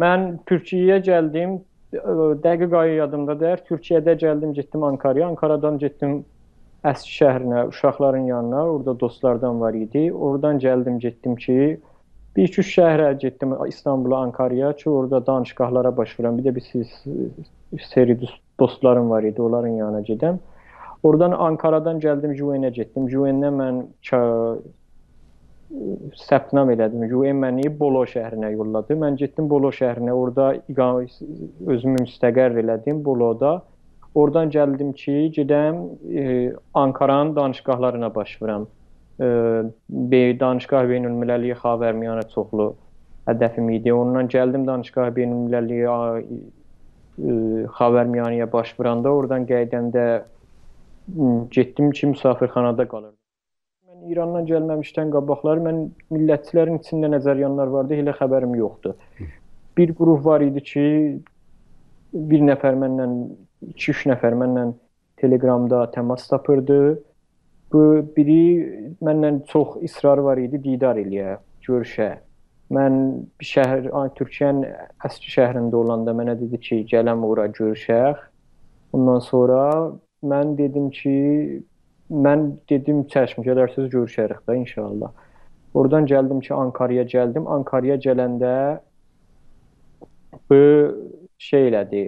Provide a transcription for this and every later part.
Mən Türkiyəyə gəldim. Dəqiq ayı yadımda deyil. Türkiyədə gəldim, getdim Ankaraya. Ankaradan getdim Əski şəhrinə, uşaqların yanına. Orada dostlardan var idi. Oradan gəldim, getdim ki, bir iki şəhərə getdim, İstanbula, Ankaraya ki, orada danışıqlara baş verəm. Bir də bir seri dostlarım var idi, onların yanına gedəm. Oradan Ankaradan gəldim, UN-ə getdim. UN-də mən səpnam elədim. UN məni Bolo şəhərinə yolladı. Mən getdim Bolo şəhərinə, orada özümü müstəqər elədim Boloda. Oradan gəldim ki, gedəm e, Ankaranın danışqahlarına baş vuram. E, be danışqah beynəlmiləlli Xavərmiyana çoxlu hədəfim idi. Ondan gəldim danışqah beynəlmiləlli e, Xavərmiyanaya baş vuranda, oradan gəldəndə getdim ki, müsafirxanada qalırdım. İrandan gəlməmişdən qabaqlar mən millətçilərin içində nəzəryanlar vardı, elə xəbərim yoxdur. Bir qrup var idi ki, bir nəfər mənlə, 2-3 nəfər mənlə Telegramda təmas tapırdı. Bu biri mənlə çox israr var idi, didar eləyə, görüşə. Mən bir şəhər, Türkiyənin əsli şəhərində olanda mənə dedi ki, gələm ora görüşək. Ondan sonra mən dedim ki, mən dedim çəşm gələrsiz görüşərik də inşallah. Oradan gəldim ki, Ankaraya gəldim. Ankaraya gələndə bu şey elədi.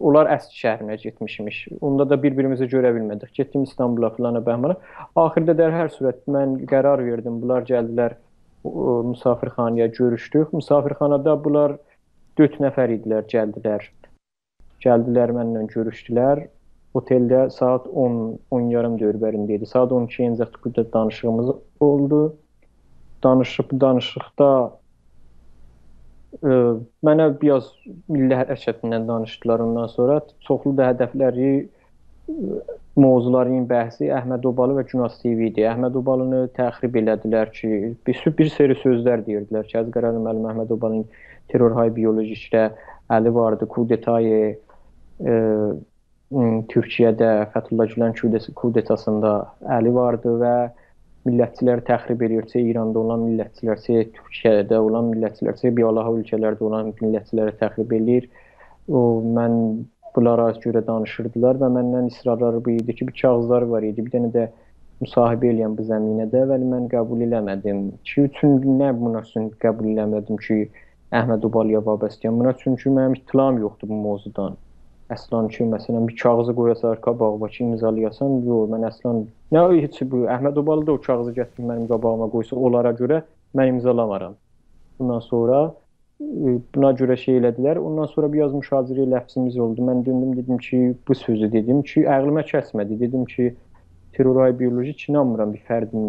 Onlar əsl şəhərinə getmişmiş. Onda da bir-birimizi görə bilmədik. Getdim İstanbula filana bəhmana. Axırda da hər surət mən qərar verdim. Bunlar gəldilər musafirxanaya görüşdük. Musafirxanada bunlar 4 nəfər idilər, gəldilər. Gəldilər mənlə görüşdülər. Oteldə saat 10, 10 yarım dörbərində idi. Saat 12-yə incə burada danışığımız oldu. Danışıb danışıqda ə, mənə biraz milli hərəkətindən danışdılar ondan sonra. Çoxlu da hədəfləri mövzuların bəhsi Əhməd Obalı və Günas TV idi. Əhməd Obalını təxrib elədilər ki, bir, bir seri sözlər deyirdilər ki, Əzqər Əli müəllim Əhməd Obalının terror hay biolojikdə əli vardı, kudetayı e, Türkiyədə Fəthullah Gülen kudetasında əli vardı və millətçilər təxrib edirsə, İranda olan millətçilərsə, Türkiyədə olan millətçilərsə, bialaha ölkələrdə olan millətçiləri təxrib eləyir. O mən bunlara görə danışırdılar və məndən israrları bu idi ki, bir kağızları var idi. Bir dənə də müsahibə eləyən bu zəminədə və mən qəbul eləmədim. Ki üçün nə buna üçün qəbul eləmədim ki, Əhməd Obalıya vabastəyəm. Buna çünki mənim ittilam yoxdur bu mövzudan əslən ki, məsələn bir kağızı qoyasan qabağıma ki, imzalayasan, yox, mən əslən nə heç bu Əhməd Obalı da o kağızı gətirib mənim qabağıma qoysa, onlara görə mən imzalamaram. Bundan sonra e, buna görə şey elədilər. Ondan sonra biraz müşazirə ləfzimiz oldu. Mən döndüm dedim ki, bu sözü dedim ki, ağlıma kəsmədi. Dedim ki, terror biolojik inanmıram bir fərdin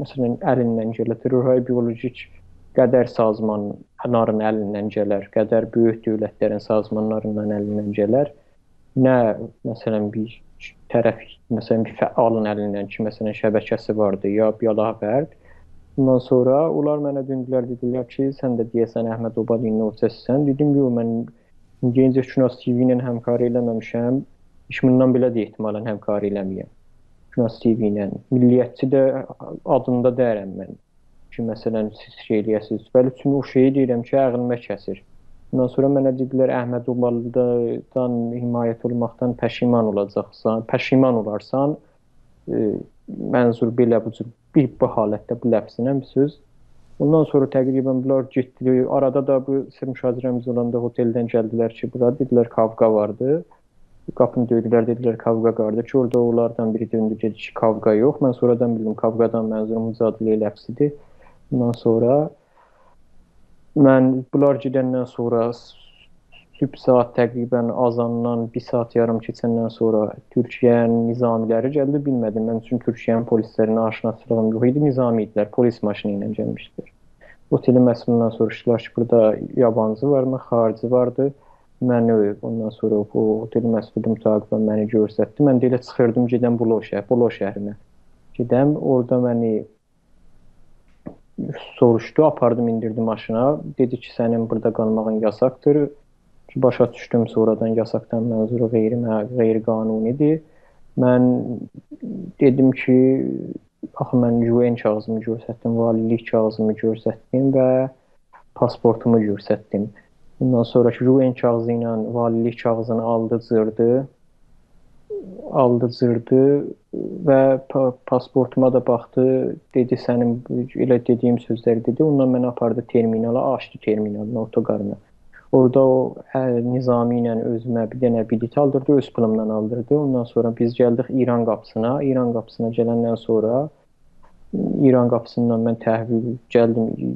məsələn əlindən gələ terror biolojik qədər sazmanların əlindən gələr, qədər böyük dövlətlərin sazmanlarından əlindən gələr. Nə məsələn bir tərəf, məsələn bir fəalın əlindən ki, məsələn şəbəkəsi vardı, ya biala fərd. Bundan sonra onlar mənə döndülər, dedilər ki, sən də deyəsən Əhməd Obadinin ortasısan. Dedim, yox, mən Gəncə Şünas TV ilə həmkarı eləməmişəm. Heç bundan belə də ehtimalən həmkarı eləməyəm. Şünas TV ilə. Milliyyətçi də adında deyirəm mən ki, məsələn, siz şey eləyəsiniz. Bəli, çünki o şeyi deyirəm ki, ağlıma kəsir. Ondan sonra mənə dedilər Əhməd Obalıdan himayət olmaqdan pəşiman olacaqsan, pəşiman olarsan. E, mənzur belə bu cür bir bu halətdə bu ləfzinə bir söz. Ondan sonra təqribən bunlar getdilər. Arada da bu müşazirəmiz olanda oteldən gəldilər ki, bura dedilər kavqa vardı. Qapını döydülər, dedilər kavqa qardı ki, orada onlardan biri döndü dedi ki, kavqa yox. Mən sonradan bildim kavqadan mənzurum mücadilə ləfzidir. Bundan sonra mən bunlar gedəndən sonra sübh saat təqribən azandan 1 saat yarım keçəndən sonra Türkiyənin nizamiləri gəldi, bilmədim. Mən üçün Türkiyənin polislərinə aşinaçılığım yox idi, nizami idilər, polis maşını ilə gəlmişdilər. Otelin məsulundan soruşdular ki, burada yabancı varmı, xarici vardı. Məni ondan sonra o otelin məsulu mütaqibən məni göstərdi. Mən də elə çıxırdım gedən Bolo şəhər, Bolo şəhərinə. Gedəm, orada məni soruşdu, apardım, indirdim maşına. Dedi ki, sənin burada qalmağın yasaqdır. Ki başa düşdüm sonradan yasaqdan mənzuru qeyri qeyri-qanunidir. Mən dedim ki, axı mən UN kağızımı göstərdim, valilik kağızımı göstərdim və pasportumu göstərdim. Bundan sonra UN kağızı ilə valilik kağızını aldı, cırdı. Aldı, cırdı və pa pasportuma da baxdı. Dedi sənin elə dediyim sözləri dedi. Ondan məni apardı terminala, açdı terminalın otoqarına. Orada o hə, Nizami ilə özümə bir dənə bilet aldırdı, öz pulumdan aldırdı. Ondan sonra biz gəldik İran qapısına. İran qapısına gələndən sonra İran qapısından mən təhvil gəldim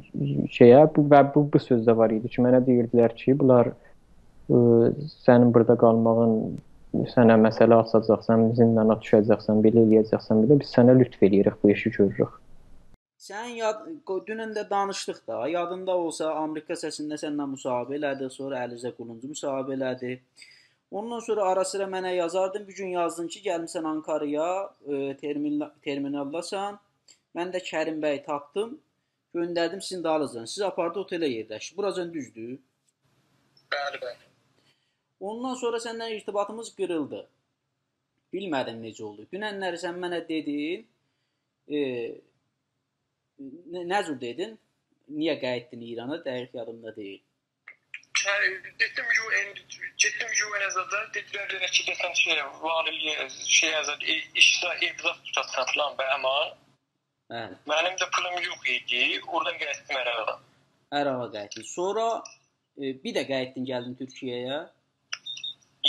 şeyə və bu, bu sözdə var idi ki, mənə deyirdilər ki, bunlar ə, sənin burada qalmağın sənə məsələ açacaq, sən zindana düşəcəksən, belə eləyəcəksən, belə biz sənə lütf eləyirik, bu işi görürük. Sən yad dünən də danışdıq da, yadında olsa Amerika səsində səndən müsahibə elədik, sonra Əlizə Quluncu müsahibə elədi. Ondan sonra ara sıra mənə yazardın, bu gün yazdın ki, gəlmisən Ankaraya, terminal terminaldasan Mən də Kərim bəy tapdım, göndərdim sizin dalınızdan. Siz apardı otelə yerləşdi. Buracan düzdür? Bəli, bəli. Ondan sonra səndən irtibatımız qırıldı. Bilmədim necə oldu. Dünənləri sən mənə dedin, e, nə cür dedin? Niyə qayıtdın İrana? Dəqiq yadımda deyil. Getdim UN, getdim UN-ə dedilər ki, desən şey, valiliyə, şey yazad, işdə ibzat tutasan falan və əman. Bəli. Mənim də pulum yox idi. Oradan qayıtdım Əraqa. Əraqa qayıtdın. Sonra e, bir də qayıtdın gəldin Türkiyəyə.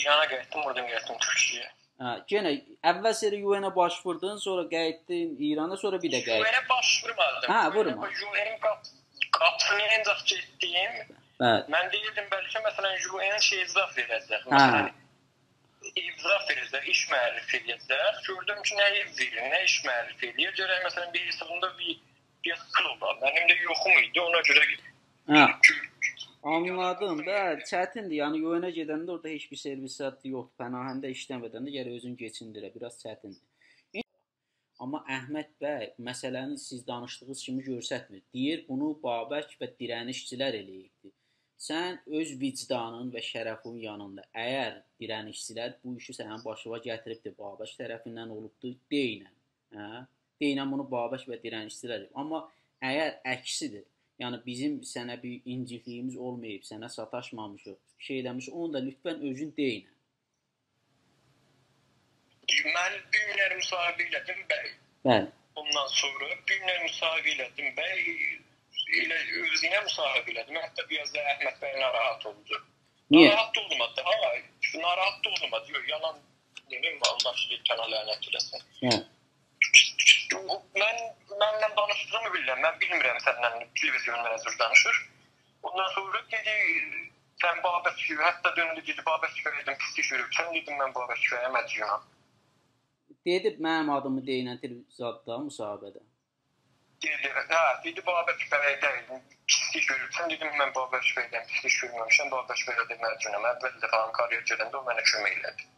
İrana qayıtdım, oradan qayıtdım Türkiyəyə. Hə, yenə əvvəl seri UN-ə başvurdun, sonra qayıtdın İrana, sonra bir də qayıtdın. UN-ə başvurmadım. Hə, vurma. UN-in qap qapısını ancaq getdim. Bəli. Mən deyirdim bəlkə məsələn UN şey izah verəcək. Hə. Məsələn, ibzah verəcək, iş müəllif edəcək. Gördüm ki, nə ev verir, nə iş müəllif edir. Görək məsələn bir hesabında bir bir klub var. Mənim də yoxum idi. Ona görə Hə. Anladım. Bəli, çətindir. Yəni UN-ə gedəndə orada heç bir servis zətti yoxdur. Pənahəndə işləmədəndə gərək özün keçindirə. Biraz çətindir. Amma Əhməd bəy məsələni siz danışdığınız kimi göstərmir. Deyir, bunu Babək və dirənişçilər eləyibdi. Sən öz vicdanın və şərəfin yanında əgər dirənişçilər bu işi sənin başına gətiribdi, Babək tərəfindən olubdu, deyinən. Hə? Deyinən bunu Babək və dirənişçilər. Amma əgər əksidir, yəni bizim sənə bir incikliyimiz olmayıb, sənə sataşmamışıq, şey eləmiş, onu da lütfən özün deyinən. Mən bir günlər müsahibə elədim bəy. Bəli. Ondan sonra bir günlər müsahibə elədim bəy. Elə özünə müsahibə elədim. Hətta biraz da Əhməd bəy narahat oldu. Niyə? Narahat oldum hatta. Ha, narahat oldum hatta. Yox, yalan deməyim, Allah şeytana lənət eləsin. Hə. Mən mənlə danışdığımı bilirəm. Mən bilmirəm səndən televizyon məzur danışır. Ondan sonra dedi sən Babək hətta döndü dedi Babək köyədən pis iş görübsən dedim mən Babək köyəyə məcnunam. Dedib mənim adımı deyinən televiziyada müsahibədə. Dedi, hə, dedi Babək köyədə pis iş görübsən dedim mən Babək köyədən pis iş görməmişəm. Babək köyədə məcnunam. Əvvəl dəfə Ankaraya gələndə o mənə kömək elədi.